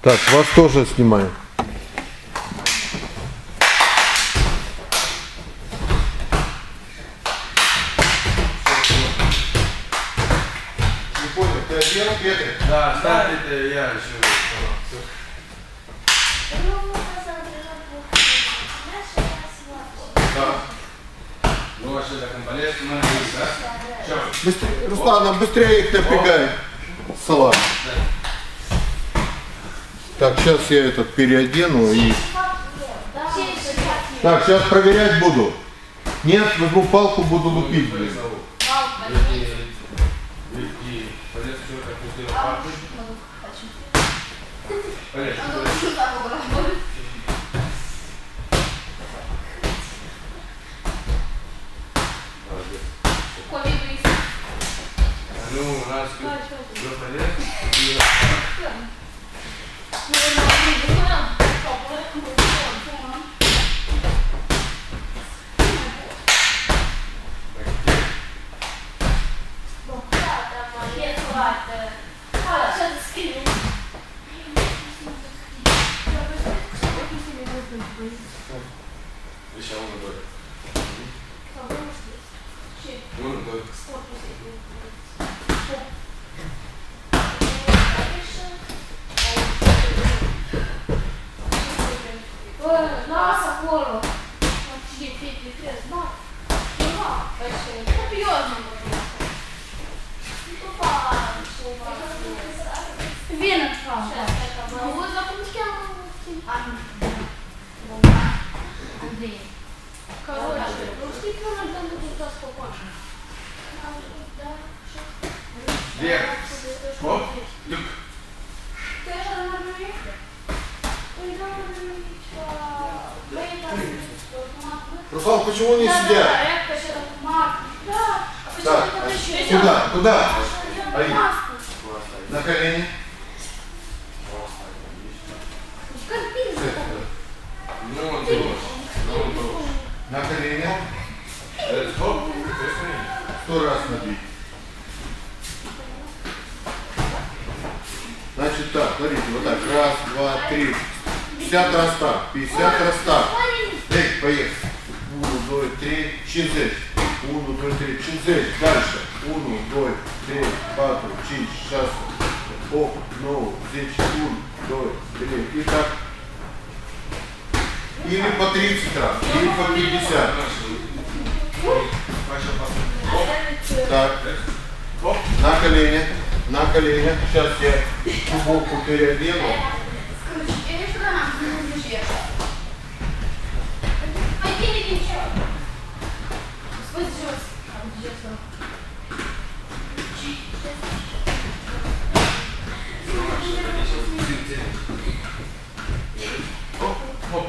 Так, вас тоже снимаю. Не понял, ты один, Петр? Да, ставь это я еще. Да. Ну, а? Что? Быстрее, Руслан, быстрее их напрягай. Так, сейчас я этот переодену и... Так, сейчас проверять буду. Нет, возьму палку, буду лупить. блин. Ну, у нас Люк. Ты așa la noi? Păi da, ceva... Băi, da, Руслан, почему не сидят? А почему Так, еще? Куда? Куда? На колени. Как пизда. Ну, вот. Ну, вот. На колени. Э, Стоп. Присмотри. Сто раз набить. Значит так, смотрите, вот так. Раз, два, три. 50 раз так. 50 раз так. Эй, поехали. Uno, doi, trei, 50. 1, 2, 3, 50. Дальше. 1, 2, 3, 4, 5, 6, 8, 9, 10, 1, 2, 3. И так. Или по 30 раз, или по 50. Паша, паша. Так. Оп. На колени. На колени. Сейчас я футболку переодену. Или что нам не бежишь? Пойди, иди, чё? Господи, чё? А, где что? Оп, оп.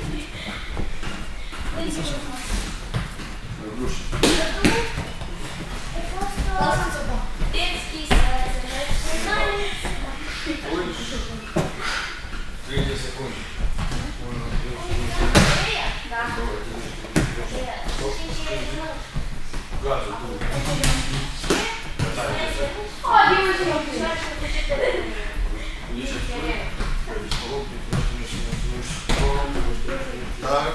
Третья секунда. Газу, дуй. А, девочка, Лично. Так,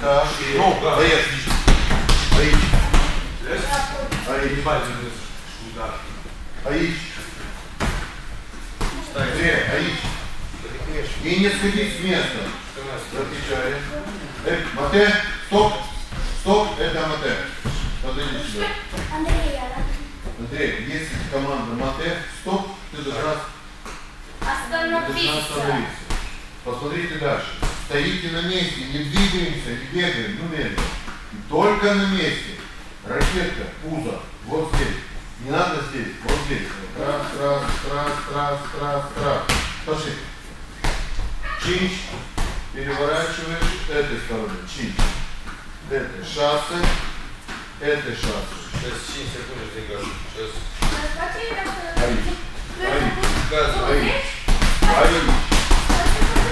так. Ну, да. Поехали. Аич. Лез? Аич. Не пальцем лез. Удар. Аич. Ставь. Две. Аич. И не сходить с места. Отвечай. Эй, Мате, стоп. Стоп, это Мате. Подойди сюда. Андрей, если команда Мате, стоп, ты должна, должна остановиться. Посмотрите дальше. Стоите на месте, не двигаемся, не бегаем, ну медленно. Только на месте. Ракетка, пузо, вот здесь. Не надо здесь, вот здесь. Раз, раз, раз, раз, раз, раз. Пошли. Чинч. переворачиваешь этой стороной, чин. Это шасси, это шасси. Сейчас 7 секунд жди газу. Сейчас. Ай, Газу. ай, ай.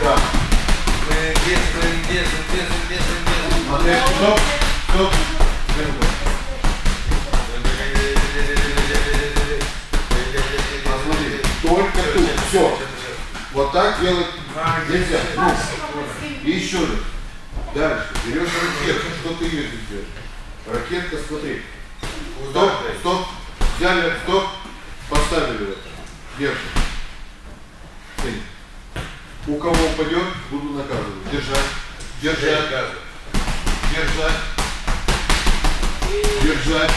Да. Мы действуем, действуем, действуем, действуем, действуем. Модель, стоп, стоп. Темпо. А смотри, только тут, все. Вот так делать нельзя. Ну, и еще раз. Дальше. Берешь ракетку. Что ты ее берешь? Ракетка, смотри. Стоп, стоп. Взяли, стоп. Поставили это. Держим. Цень. У кого упадет, буду наказывать. Держать. Держать. Держать. Держать.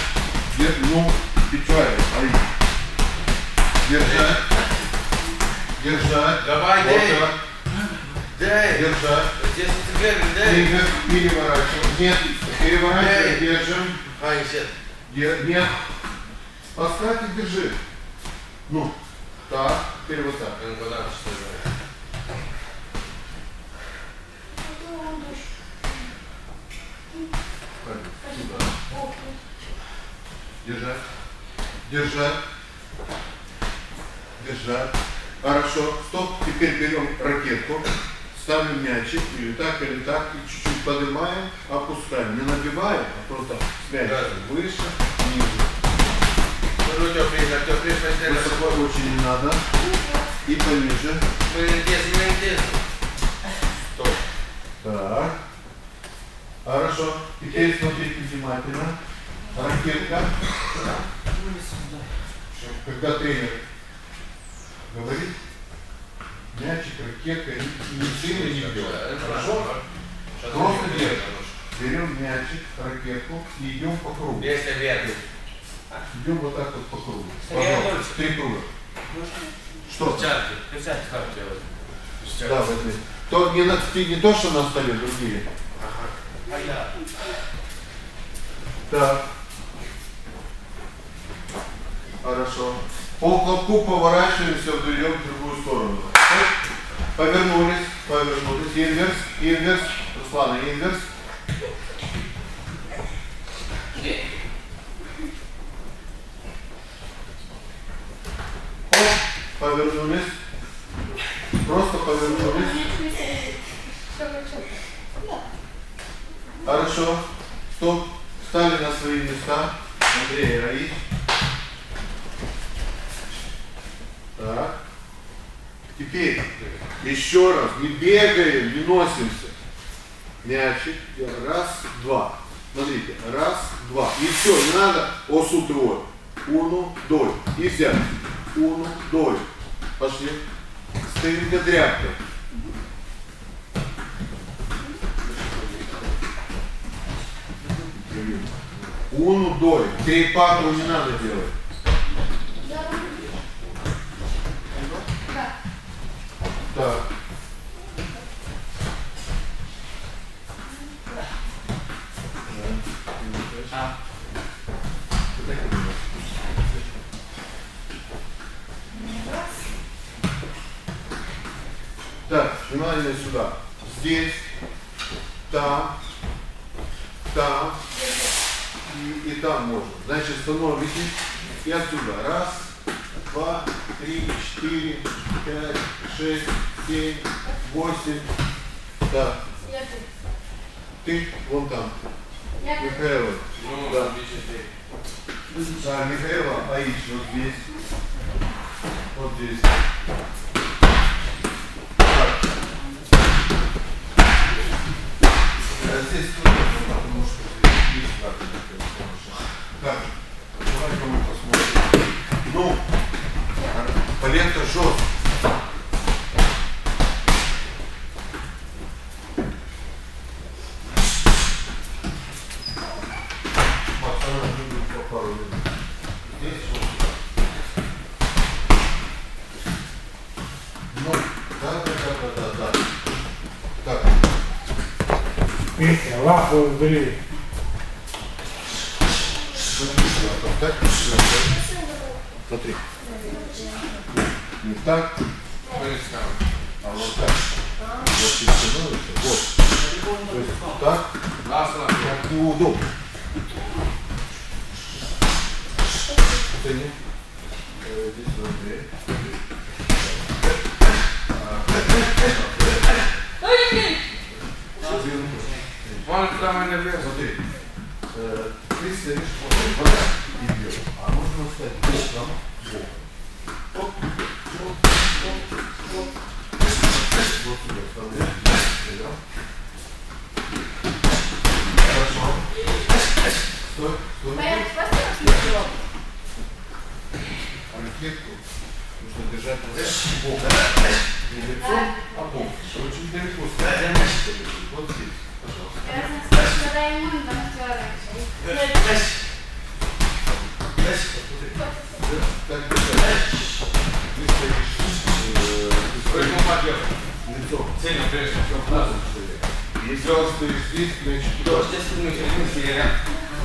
Дер... Ну, печально. Держать. Держать. Давай, вот дай. так. Дай. Держать. 10 сантиметров, дай. Двигать, переворачиваем. Нет, переворачиваем, Эй. держим. А, нет. Нет. Поставь и держи. Ну, так, теперь вот так. Ну. Держать. Держать. Держать. Хорошо. Стоп. Теперь берем ракетку. Ставим мячик. Или так, или так. И чуть-чуть поднимаем. Опускаем. Не набиваем, а просто с мячиком. Да. Выше, ниже. Ну, теплее, теплее, постельно. Высоко очень не надо. И пониже. Мы действуем, мы. Стоп. Так. Хорошо. Теперь смотрите внимательно. Ракетка. Когда тренер говорит, мячик, ракетка, ни сильно не бьет. Хорошо? Просто держим. Берем мячик, ракетку и идем по кругу. Если вверх. Идем вот так вот по кругу. Пожалуйста, три круга. Что? Перчатки. Перчатки как делать? Да, возьми. То не, на, ты не то, что на столе, другие. А я? Так. Хорошо. По хлопку поворачиваемся вдвоем в другую сторону. Повернулись, повернулись. Инверс, инверс. Руслана, инверс. Оп, повернулись. Просто повернулись. Хорошо. Стоп. Встали на свои места. Андрей и Раид. Так. Теперь еще раз. Не бегаем, не носимся. Мячик. Раз, два. Смотрите. Раз, два. И все, не надо осу двое. Уну, дой. И взять. Уну, дой. Пошли. Для тряпкой. Уну, дой. Три не надо делать. Так. А. Так, внимание сюда. Здесь, там, там и, и там можно. Значит, становитесь и отсюда. Раз, два, три, четыре, пять, шесть, семь, восемь. Так, ты вон там. Михаила. Ну, Да. Да, Михаила, Аич вот здесь. Вот здесь. Так. Э, Здесь тоже, потому что здесь есть хорошая. Так, давай-ка мы посмотрим. Ну, палетка жесткая. Пацаны любят по пару минут. Здесь вот сюда. Ну, да, да, да, да, да, да. Так, Убери. смотри. Не так. А вот так. Вот ты становишься. Вот. То есть так, как неудобно. Цени. Э, Здесь смотри. Вон там и наверх. Смотри. Э, Ты стоишь вот вот так и бьешь. А можно встать вот там. Вот. Оп, оп, оп, оп. Вот сюда вставляешь. Берем. Хорошо. Стой, стой. Порядок, поставь. Ракетку нужно держать вот так, боком. Не лицом, а боком. Очень далеко ставить. Вот здесь, пожалуйста. Когда ему там сделаешь. Так держать. Ты стоишь, э, ты стоишь Прыгнул подъем. лицом. Сильно прежде. Разом стоишь. Если он стоишь здесь, значит, То, что здесь мы середину серия.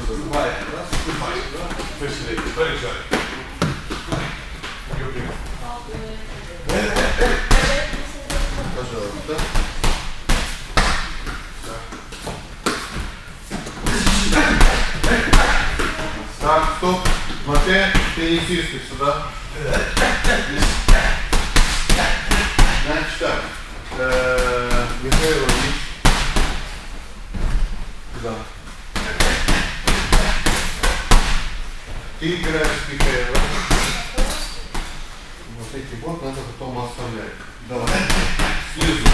Ступай. Раз, ступай. Слышали? Полежали. пожалуйста. Так, стоп. Смотри, теннисисты сюда. Значит так. Э, Михаил Ильич. Сюда. Ты играешь с Михаилом. Вот эти вот надо потом оставлять. Давай. Снизу.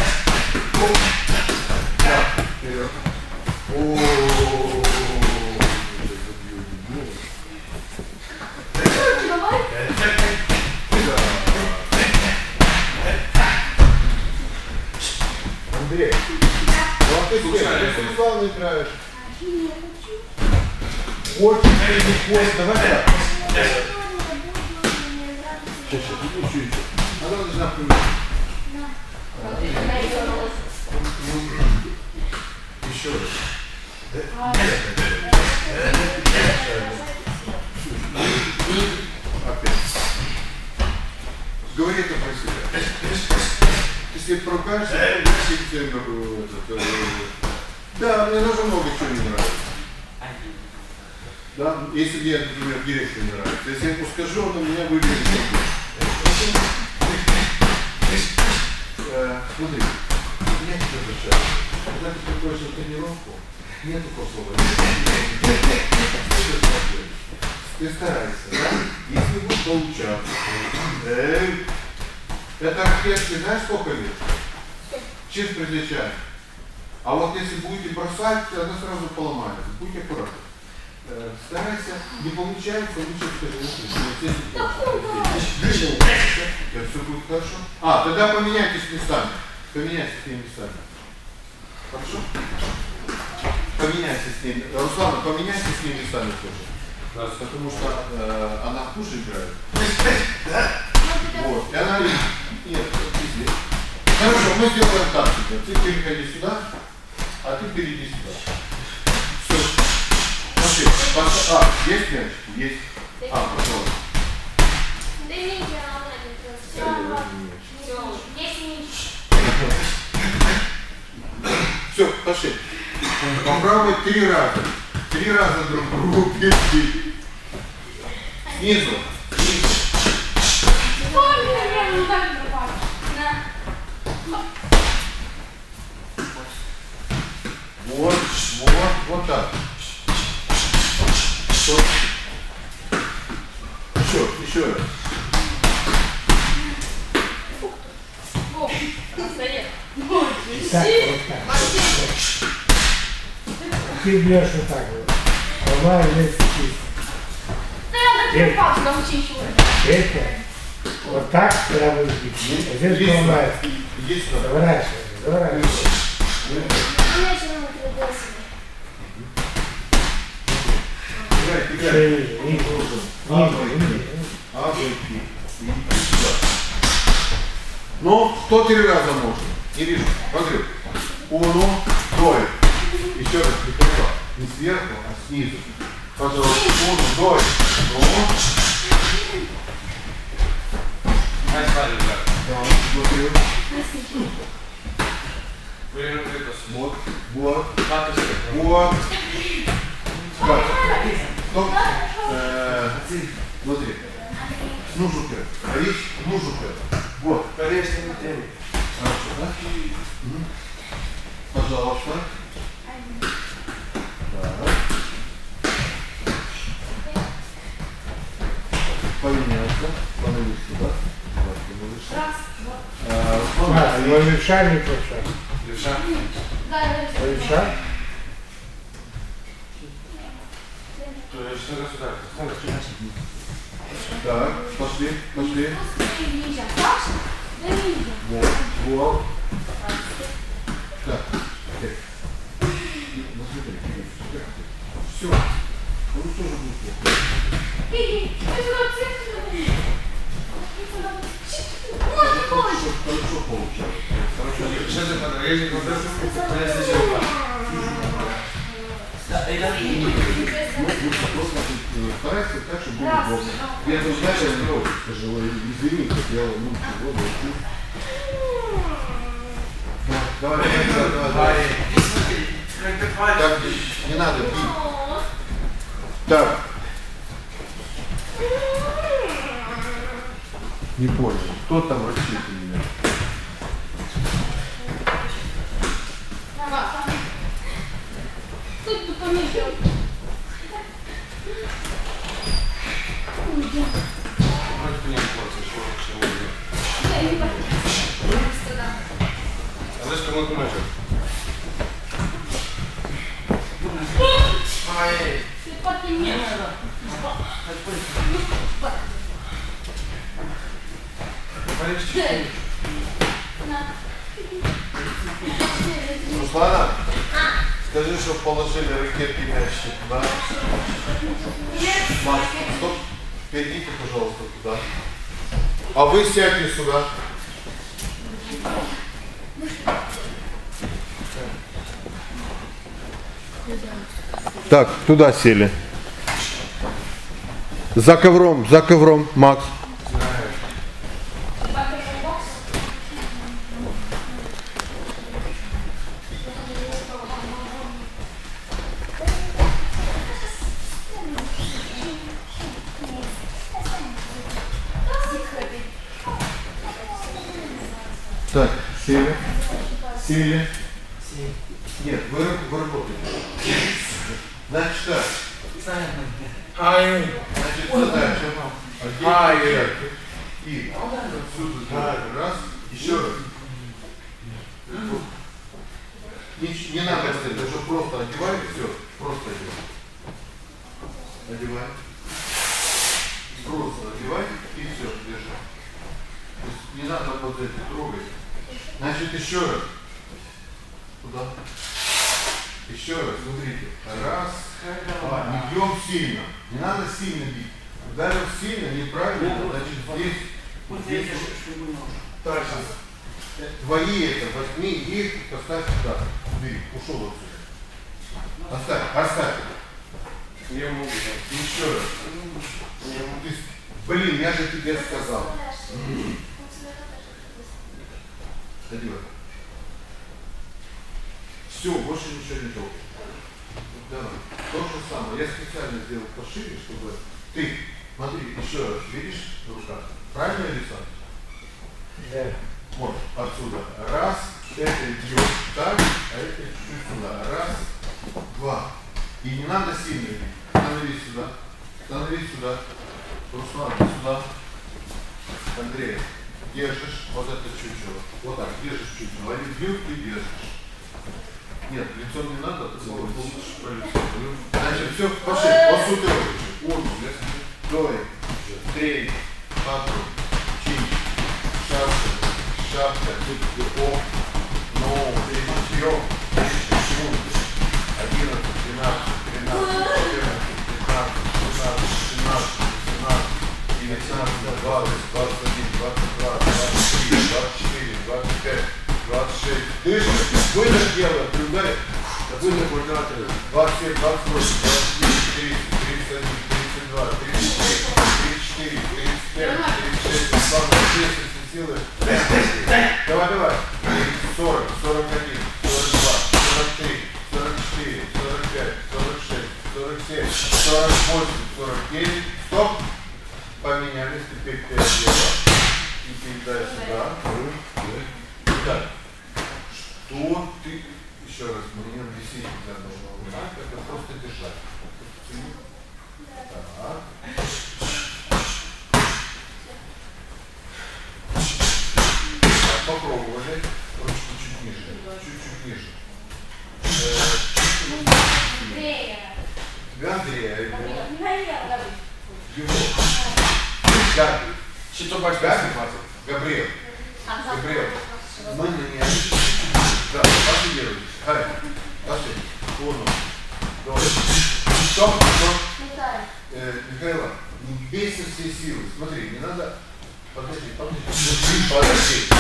Оп. Так, вперед. О-о-о-о. Забью, забью. Давай. Андрей, ну а ты с Светланой играешь. Очень легко. Давай так. Сейчас, сейчас, еще, еще. Она должна поменять. Еще раз. Опять. Говори это про себя. Если поругаешься, то тебе этот, э, Да, мне тоже много чего не нравится. Да, если мне, например, директор не нравится. Если я ему скажу, он на меня выглядит. Э, Смотри, я тебя обучаю. Когда ты приходишь на тренировку, нет такого слова. Ты старайся, да? Если будет получаться. Это ракетки, знаешь, сколько лет? Чем различает? А вот если будете бросать, она сразу поломается. Будьте аккуратны. Э, Старайся, не получается, лучше скажи, «Лучше, если получится». Да, все будет хорошо. А, тогда поменяйтесь местами. Поменяйтесь с ними местами. Хорошо? Поменяйся с ними. Руслана, поменяйся с ними местами тоже. Потому что э, она хуже играет. Вот. И она нет, ты здесь. Хорошо, мы сделаем так теперь. Ты переходи сюда, а ты перейди сюда. Все. Смотри, пос- а, есть мячики? Есть. А, пожалуйста. Да не Я надо. делаю мяч. Все. Все, пошли. Попробуй три раза. Три раза друг другу бить. Снизу. Снизу. Помню, я не так На. Вот, вот, вот так. Стоп. Еще, еще раз. Так, вот так. Ты бьешь вот так вот. Давай вместе кисть. Да. Это. Вот так будет бить. Здесь сюда. Заворачивай, заворачивай. Я еще не придется. Еще ниже, ниже. Ниже. А. Ну, кто три раза можно? Не вижу. Смотри. Уно, дой. Еще раз, Михаил. Не сверху, а снизу. Пожалуйста, уно, дой. Ну, Ай, смотри, да. да, смотрю. Время открыто. Вот, вот, Как ты вот. Как? Стоп. Э, Смотри. Нужука. Речь нужука. Вот. Конечно, не теми. Хорошо, да? Мгм. Пожалуйста. Так. Поменяться. Становись сюда. Раз, два. А, А, Руслан, его левша не правша. Левша. Да, да, Левша? То есть что государство? Смотри. Так, пошли, пошли. Нельзя. Так? Да нельзя. Вот, вот. Так. Теперь. Ну, смотри, Все. Ну, что же будет плохо? Иди, это вот цифры. Это надо. Вот и больше. Хорошо, хорошо получалось. Хорошо. Сейчас я подаю, старайся так, чтобы было удобно. Я тут дальше не скажу, извини, как я, ну, да, Да, Давай, давай, давай. Так, не надо, бить. Так. Не понял, кто там у меня? Тут бы помещал. Вроде бы не importa, что чего нет. Да, не понятно. А знаешь, кому это может? Ты потемнел. Полегче. Руслана, скажи, что положили ракетки мячики туда. Макс, стоп, перейдите, пожалуйста, туда. А вы сядьте сюда. Так, туда сели. За ковром, за ковром, Макс. Так, сели. Сели. Нет, вы, вы работаете. Значит так. Ай, Значит, задача. Ай. Одеть И отсюда сделать. раз. Еще раз. Не, не надо кстати, даже просто одевай, все, просто одевай. Одевай. Просто одевай и все, держи. То есть не надо вот эти трогать. Значит, еще раз. Куда? Еще раз, смотрите. Раз, два. Не бьем сильно. Не надо сильно бить. Ударил сильно, неправильно, значит здесь, здесь дальше. Твои это, возьми их, поставь сюда. Ты ушел отсюда. Оставь, оставь. не могу. Еще раз. Ты- блин, я же тебе сказал. Одевай. Все, больше ничего не трогай. Давай. То же самое. Я специально сделал пошире, чтобы ты, смотри, еще раз, видишь рука? Правильно рисую? Да. Вот, отсюда. Раз, это идет так, а это чуть сюда. Раз, два. И не надо сильно бить. Становись сюда. Становись сюда. Руслан, сюда. Андрей, держишь вот это чучело. Вот так, держишь чучело. Они бьют, ты держишь. Нет, лицо не надо, ты получишь по лицу. Значит, все, пошли. Вот сюда. Уну, двое, три, папу, чин, шапка, шапка, тут о, но, четырех, шесть, одиннадцать, двенадцать, тринадцать, четырнадцать, пятнадцать, шестнадцать, семнадцать, семнадцать, девятнадцать, двадцать, двадцать один, двадцать два, двадцать три, двадцать четыре, двадцать пять, двадцать шесть. Дышишь, выдох делай, ударь. Выдох, квадратный. Двадцать семь, двадцать восемь, двадцать девять, тридцать, тридцать один, тридцать два, тридцать три, тридцать четыре, тридцать пять, тридцать шесть, двадцать шесть, силы. Давай, давай. 40, 41, 42, 43, 44, 45, 46, 47, 48, 49. Стоп. Поменялись. Теперь 5 лево. И передай сюда. Итак, что ты... Еще раз, мне надо висеть рука, это просто держать. Так. Так, Попробовали. Ручки чуть ниже. Чуть-чуть ниже. Э, Андрея. Тебя Андрея, его. Наверное. Его. Gabi, Чи то бачиш ситуацію? Габриэл, А Габриэл, мы ней. Да, пошли делать. Ай, пошли. Уну. Два. Стоп, стоп. Э, Михаила, не бейся всей силы. Смотри, не надо... Подожди, подожди. Подожди.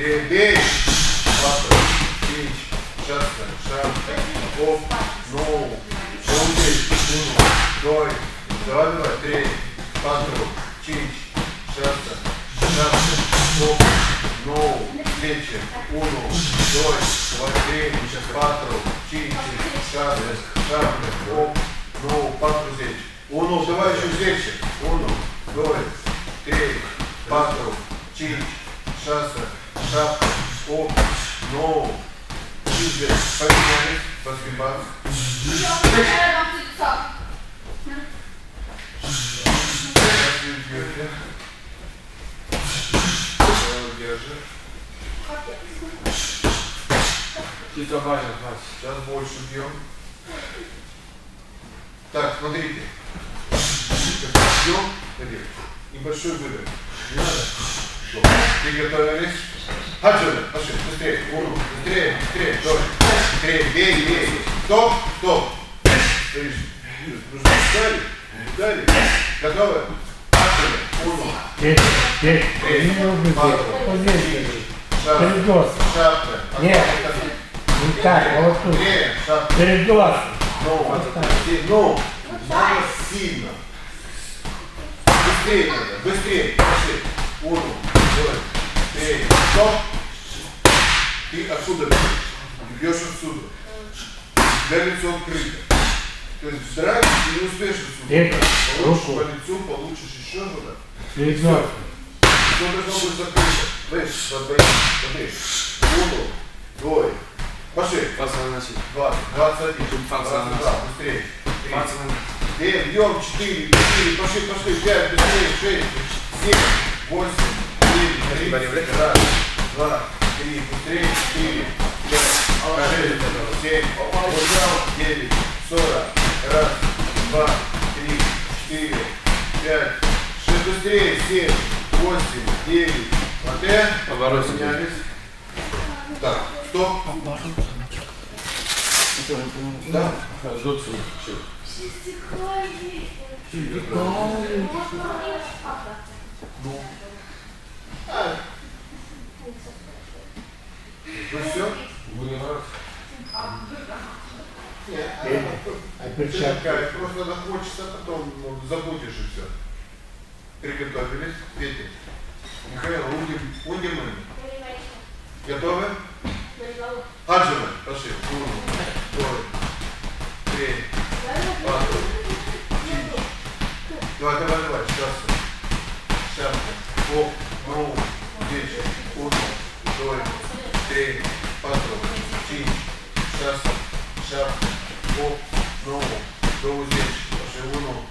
Bebês. Чи то бачиш, бачиш? Сейчас больше бьем. Так, смотрите. Бьем. Смотри. Небольшой выдох. Не надо. Приготовились. Хаджина, пошли, быстрее. Уну, быстрее, быстрее. Давай. Быстрее, бей, бей. Стоп, стоп. Смотришь, нужно встали, встали. Готовы? Хаджина, уну. Здесь, здесь. Три. Не нужно. Шапка. Шапка. Нет. Не так, а вот тут. Перед носом. Ну, ну, надо сильно. Быстрее надо, быстрее. Пошли. Два, три, стоп. Ты отсюда бьешь. Бьешь отсюда. Тебя лицо открыто. То есть в драке ты не успеешь отсюда. Это, Получишь руку. по лицу, получишь еще что-то. Перед носом. Все должно быть закрыто. Выше, смотри, смотри. Уну, двое. Пошли. Пацан, значить. 20, 21, Пацан. 22, быстрее. Три. Пацан. Э, бьем 4, 4, пошли, пошли, 5, быстрее, 6, 7, 8, 9, 3, раз, два, три, быстрее, 4, 5, 6, 7, 8, 9, 40, раз, два, три, 4, 5, 6, быстрее, 7, 8, 9, Матэ, Оборот. поменялись. Так, стоп. Да. Жут сюди. Ну все? Буде народ. Нет. А такая, просто надо хочется, потом ну, забудешь и все. Приготовились. Петя. Михаил, удим, удим мы. Готовы? Хаджина, пошли. Двое, три, пятый, Давай, давай, давай, сейчас. Шапка. Оп, ну, десять, уну, двое, три, пятый, cinci, шесть, шапка. Оп, ну, до десять, пошли, уну.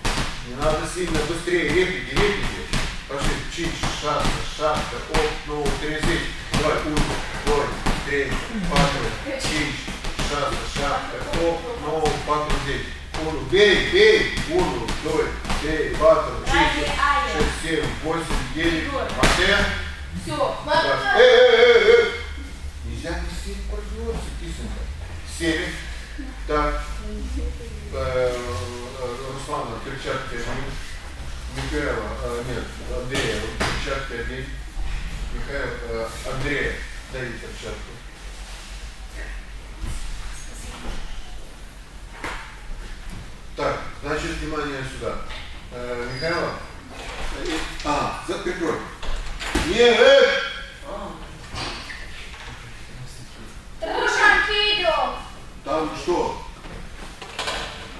Не надо сильно, быстрее, реплики, реплики. Пошли, чич, шапка, шапка, оп, ну, тридцать. Давай, уну, двое, три, пятый, cinci, шесть, шапка, оп, ну, пятый, десять. Уну, бей, бей, уну, двое, три, пятый, cinci, шесть, семь, восемь, девять, Матэ. Все, Так, Эй, эй, эй, эй. Нельзя не сесть, пожалуйста, кисонька. Сели. Так, э, Руслана, перчатки один. Михаила, э, нет, Андрея, перчатки один. Михаил, э, Андрея, дай перчатку. Так, значит, внимание сюда. Э, Михаила? А, за- прикрой. Не, э! Там что?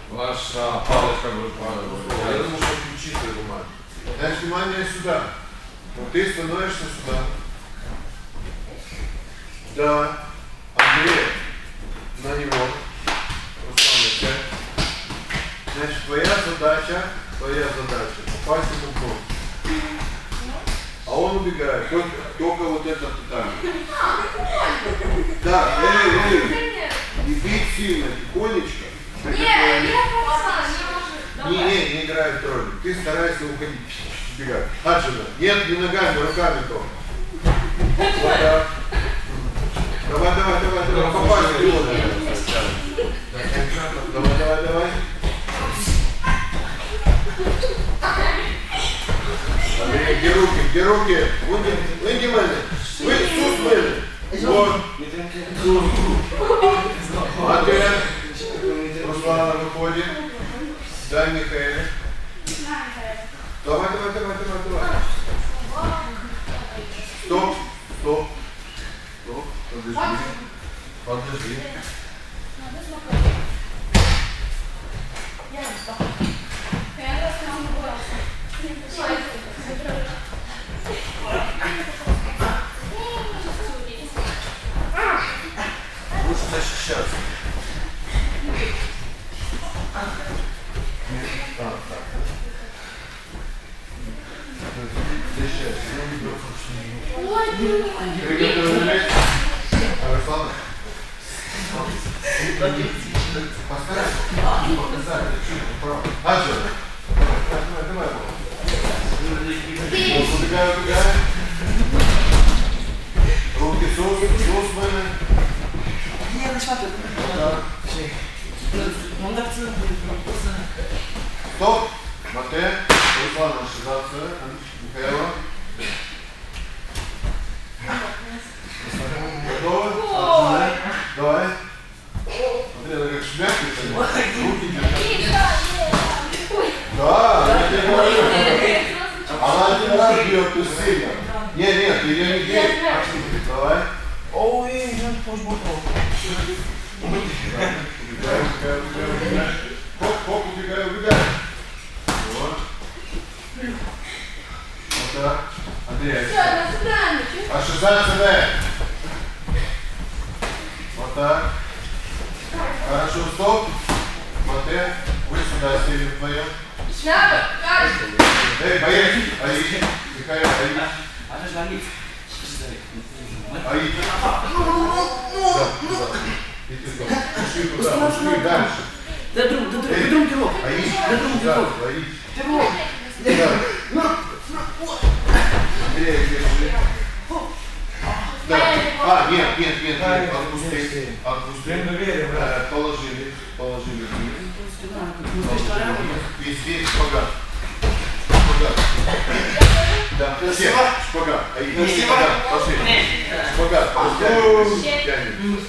Ваша палочка Я будет. думал, что чистая бумага. Значит, внимание сюда. Вот ты становишься сюда. Да. Андрей. На него. Руслан, тебя. Значит, твоя задача, твоя задача попасть ему в нос. А он убегает. Только, только вот этот там. Да, эй, эй. Не бить сильно, тихонечко. Не, я просто не Не, не, играет роли. Ты старайся уходить. Убегать. Аджина. Нет, не ногами, руками только. Вот так. Давай, давай, давай, давай. Попасть в него. Давай, давай, давай. Андрей, где руки, где руки? Вынди, вынди мене. Вы, сус мене. Вот. Ты? Руслана выходит. Дай Михаиле. Давай, давай, давай, давай, давай. Стоп. Подожди. Подожди. Лучше Да. А, нет, нет, нет, нет, отпусти, отпусти. Э, Положили, положили. И здесь шпагат. Шпагат. Да, все, шпагат. Аид, шпагат, пошли. Шпагат, пошли. Тянем.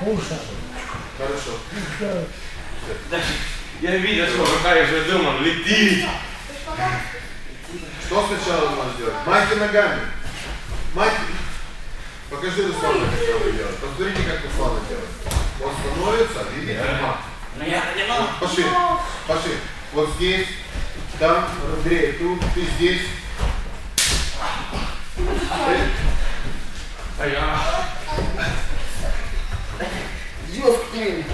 Пуша. Хорошо. Я видел, что рука уже дома летит. Что сначала нужно сделать? Махи ногами. Махи. Покажи Руслана, как это делать. Посмотрите, как Руслана делает. Он становится, видите, мах. Ну. Пошли, пошли. Вот здесь, там, Андрей, тут, ты здесь. А я... Жестко.